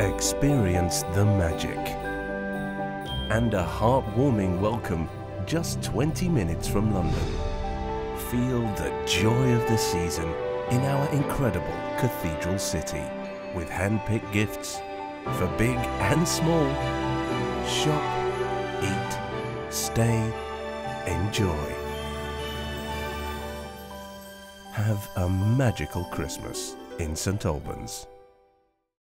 Experience the magic. And a heartwarming welcome just 20 minutes from London. Feel the joy of the season in our incredible cathedral city with hand-picked gifts for big and small. Shop, eat, stay, enjoy. Have a magical Christmas in St Albans.